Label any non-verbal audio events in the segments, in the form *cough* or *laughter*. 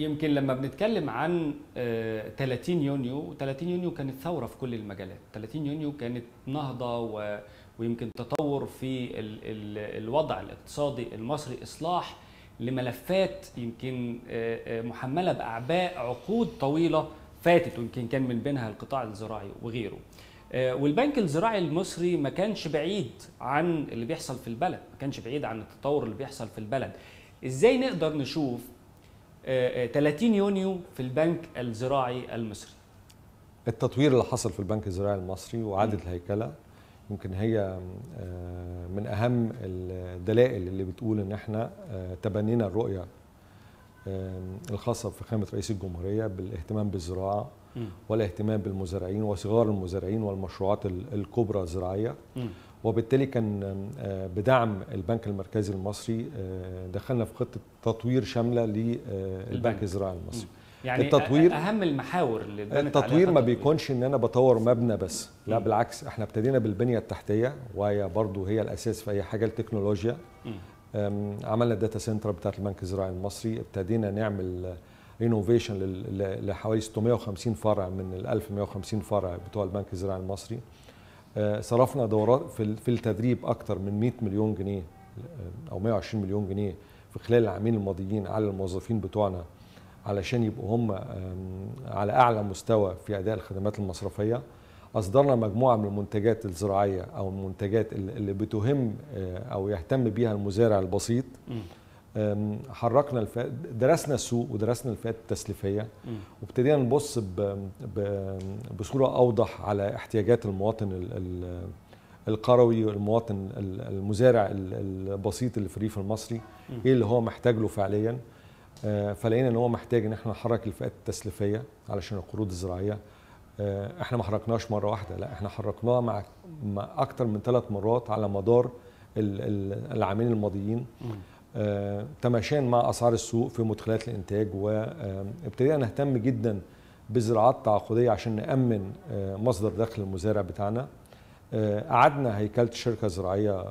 يمكن لما بنتكلم عن آه، 30 يونيو 30 يونيو كانت ثورة في كل المجالات. 30 يونيو كانت نهضة و ويمكن تطور في ال ال الوضع الاقتصادي المصري إصلاح لملفات يمكن آه، آه، محملة بأعباء عقود طويلة فاتت ويمكن كان من بينها القطاع الزراعي وغيره. آه، والبنك الزراعي المصري ما كانش بعيد عن اللي بيحصل في البلد ما كانش بعيد عن التطور اللي بيحصل في البلد. إزاي نقدر نشوف آه، آه، 30 يونيو في البنك الزراعي المصري. التطوير اللي حصل في البنك الزراعي المصري وإعادة الهيكلة يمكن هي آه، من أهم الدلائل اللي بتقول إن إحنا آه، تبنينا الرؤية آه، الخاصة في خامة رئيس الجمهورية بالاهتمام بالزراعة مم. والاهتمام بالمزارعين وصغار المزارعين والمشروعات ال- الكبرى الزراعية مم. وبالتالي كان آه، بدعم البنك المركزي المصري آه، دخلنا في خطة تطوير شاملة للبنك البنك. الزراعي المصري يعني التطوير- أهم المحاور اللي التطوير ما بيكونش إن أنا بطور مبنى بس لا. بالعكس إحنا ابتدينا بالبنية التحتية وهي برضو هي الأساس في أي حاجة التكنولوجيا. عملنا ال data center بتاعت البنك الزراعي المصري. ابتدينا نعمل renovation لحوالي 650 فرع من ال 1150 فرع بتوع البنك الزراعي المصري. آه، صرفنا دورات في ال- في التدريب أكتر من 100 مليون جنيه أو 120 مليون جنيه في خلال العامين الماضيين على الموظفين بتوعنا علشان يبقوا هم على أعلى مستوى في أداء الخدمات المصرفية. أصدرنا مجموعة من المنتجات الزراعية أو المنتجات اللي بتهم آه، أو يهتم بيها المزارع البسيط. حركنا الفئات درسنا السوق ودرسنا الفئات التسليفية. وابتدينا نبص ب- ب- بصورة أوضح على احتياجات المواطن ال- ال- القروي المواطن ال- المزارع ال- البسيط اللي في الريف المصري. إيه اللي هو محتاج له فعليا؟ آه، فلقينا إن هو محتاج إن إحنا نحرك الفئات التسليفية علشان القروض الزراعية. إحنا ما حركناش مرة واحدة لا إحنا حركناها مع أكتر من ثلاث مرات على مدار ال- ال- العامين الماضيين. آه، تماشيا مع اسعار السوق في مدخلات الإنتاج وابتدينا نهتم جدا بزراعات تعاقدية عشان نأمن آه، مصدر دخل المزارع بتاعنا. آه، قعدنا هيكله الشركة الزراعيه آه،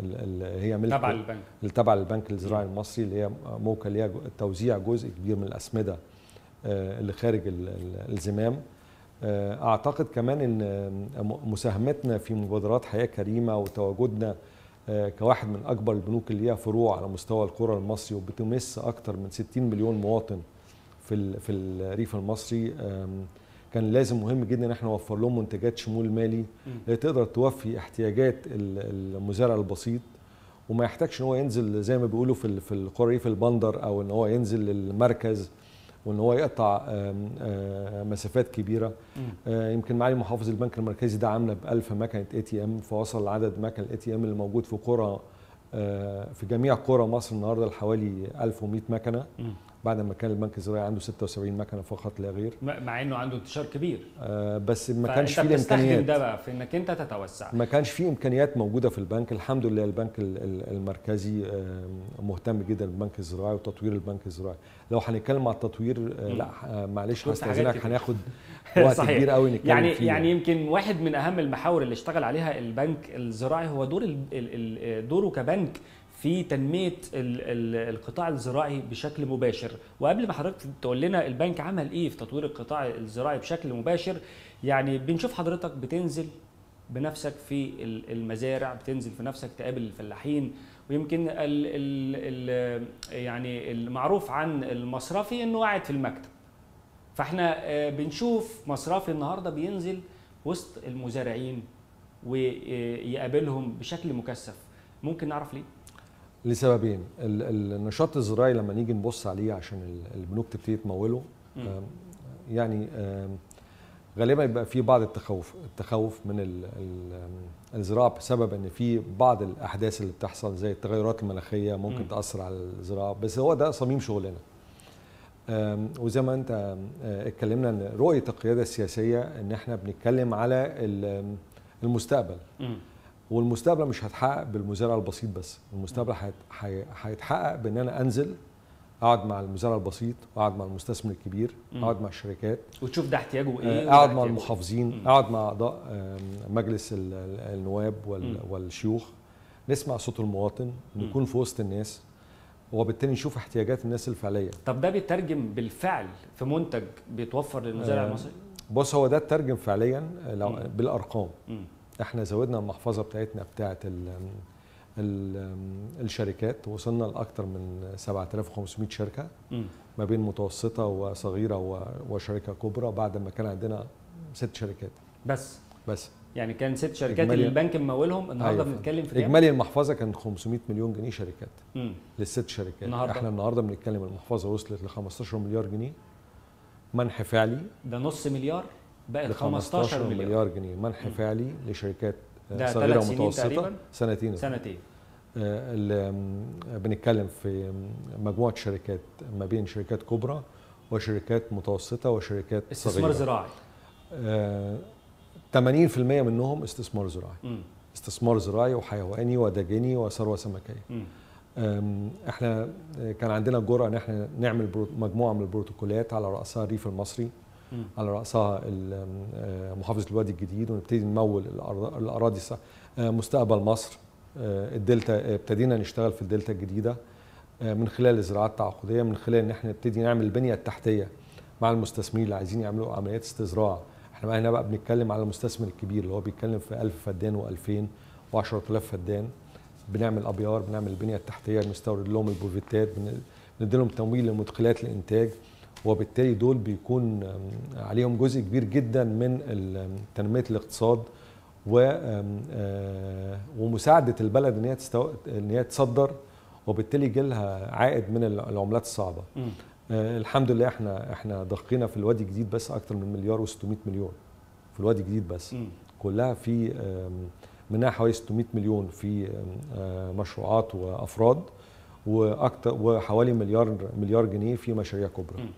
ال- ال- هي ملك تبع البنك. اللي تبع البنك الزراعي المصري اللي هي موكل ليها توزيع جزء كبير من الأسمدة آه، اللي خارج ال- ال- الزمام. آه، أعتقد كمان إن آه، مساهمتنا في مبادرات حياة كريمة وتواجدنا آه، كواحد من أكبر البنوك اللي ليها فروع على مستوى القرى المصري وبتمس أكثر من 60 مليون مواطن في في الريف المصري كان لازم مهم جدا إن إحنا نوفر لهم منتجات شمول مالي مم. تقدر توفي احتياجات ال- المزارع البسيط وما يحتاجش إن هو ينزل زي ما بيقولوا في في القرى في البندر أو إن هو ينزل للمركز وإن هو يقطع مسافات كبيرة. آه، يمكن معالي محافظ البنك المركزي دعمنا ب 1000 مكنة ATM فوصل عدد مكن ال ATM اللي موجود في قرى آه، في جميع قرى مصر النهارده لحوالي 1100 مكنة. بعد ما كان البنك الزراعي عنده 76 مكنة فقط لا غير مع إنه عنده انتشار كبير. آه، بس ما كانش فيه بتستخدم الإمكانيات. ده بقى في إنك أنت تتوسع. ما كانش فيه إمكانيات موجودة في البنك. الحمد لله البنك ال- ال- المركزي آم، مهتم جدا بالبنك الزراعي وتطوير البنك الزراعي. لو هنتكلم على التطوير آه،. لا آه، معلش هستأذنك. هناخد *laughs* وقت صحيح. كبير قوي نتكلم يعني فيه. يعني يمكن واحد من أهم المحاور اللي اشتغل عليها البنك الزراعي هو دور دوره كبنك. في تنمية ال- ال- القطاع الزراعي بشكل مباشر. وقبل ما حضرتك تقول لنا البنك عمل إيه في تطوير القطاع الزراعي بشكل مباشر يعني بنشوف حضرتك بتنزل بنفسك في ال- المزارع بتنزل في نفسك تقابل الفلاحين ويمكن ال ال ال يعني المعروف عن المصرفي إنه قاعد في المكتب. فإحنا آه، بنشوف مصرفي النهارده بينزل وسط المزارعين ويقابلهم بشكل مكثف. ممكن نعرف ليه؟ لسببين. ال- ال- النشاط الزراعي لما نيجي نبص عليه عشان ال- البنوك تبتدي تموله يعني غالبا يبقى في بعض التخوف التخوف من ال- ال- الزراعة بسبب إن في بعض الأحداث اللي بتحصل زي التغيرات المناخيه مم. ممكن تأثر على الزراعة. بس هو ده صميم شغلنا. وزي ما أنت آه، اتكلمنا إن رؤية القيادة السياسية إن إحنا بنتكلم على ال- المستقبل. والمستقبل مش هيتحقق بالمزارع البسيط بس المستقبل هيت- هي- هيتحقق بإن أنا أنزل أقعد مع المزارع البسيط اقعد مع المستثمر الكبير. اقعد مع الشركات وتشوف ده احتياجه إيه آه، أقعد مع احتياجه المحافظين. أقعد مع اعضاء مجلس ال- ال- النواب. والشيوخ نسمع صوت المواطن نكون في وسط الناس وبالتالي نشوف احتياجات الناس الفعلية طب ده بيترجم بالفعل في منتج بيتوفر للمزارع آه، المصري بص هو ده اترجم فعليا مم. بالأرقام. إحنا زودنا المحفظة بتاعتنا بتاعه ال ال الشركات وصلنا لاكثر من 7500 شركة. ما بين متوسطة وصغيرة وشركة كبرى بعد ما كان عندنا ست شركات بس بس يعني كان ست شركات إجمالي- اللي البنك ممولهم النهارده أيوة. بنتكلم في؟ إجمالي المحفظة كان 500 مليون جنيه شركات مم. للست شركات النهاردة؟ إحنا النهارده بنتكلم المحفظة وصلت ل 15 مليار جنيه منح فعلي ده نص مليار بقت ل 15 مليار, مليار جنيه منح. فعلي لشركات آه، ده صغيرة ومتوسطة تقريباً؟ سنتين سنتين آه، آم، بنتكلم في مجموعة شركات ما بين شركات كبرى وشركات متوسطة وشركات استثمار صغيرة زراعي آه، 80% منهم استثمار زراعي مم. استثمار زراعي وحيواني ودجني وثروة سمكية. أم، إحنا كان عندنا الجرأه ان إحنا نعمل مجموعة من البروتوكولات على رأسها الريف المصري. على أم، آه، محافظة الوادي الجديد ونبتدي نمول الص- آه، مستقبل مصر. آه، الدلتا ابتدينا نشتغل في الدلتا الجديدة آه، من خلال الزراعة التعاقدية من خلال إن إحنا نبتدي نعمل البنية التحتية مع المستثمرين اللي عايزين يعملوا عمليات استزراع. إحنا بقى هنا بقى بنتكلم على المستثمر الكبير اللي هو بيتكلم في 1000 فدان و2000 و10000 فدان. بنعمل أبيار بنعمل البنية التحتية بنستورد لهم البروفيتات بن- بندي لهم تمويل لمدخلات الإنتاج. وبالتالي دول بيكون عليهم جزء كبير جدا من تنمية الاقتصاد و آه، ومساعدة البلد إن هي تستو... إن هي تصدر وبالتالي يجي لها عائد من الع- العملات الصعبة مم. آه، الحمد لله إحنا إحنا ضخينا في الوادي الجديد بس أكتر من مليار و600 مليون في الوادي الجديد بس مم. كلها في منها حوالي 600 مليون في آه، مشروعات وأفراد وأكتر وحوالي مليار مليار جنيه في مشاريع كبرى مم.